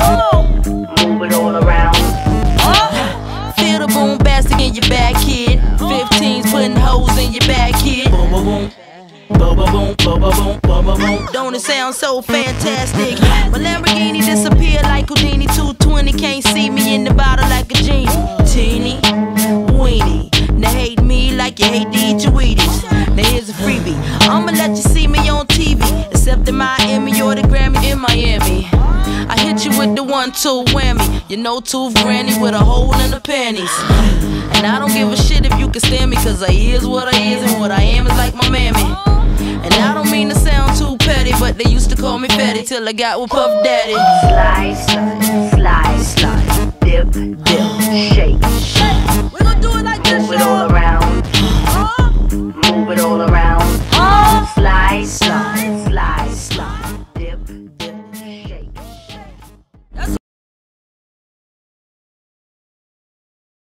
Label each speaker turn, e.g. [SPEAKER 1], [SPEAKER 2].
[SPEAKER 1] Move it all around.
[SPEAKER 2] Feel the boom bastic in your back, kid. 15s putting holes in your back, kid. Boom, boom, boom. Boom, boom, boom, boom, boom. Don't it sound so fantastic? My Lamborghini disappeared like Houdini. 220 can't see me in the bottle like a genie. Teeny, weenie. Now hate me like you hate to eat. Now here's a freebie. I'ma let you see me on TV. Except in Miami or the Grammy in Miami. I hit you with the one two whammy. You know tooth granny with a hole in the panties. And I don't give a shit if you can stand me, cause I is what I is and what I am is like my mammy. And I don't mean to sound too petty, but they used to call me Fetty till I got with Puff Daddy.
[SPEAKER 1] Slice,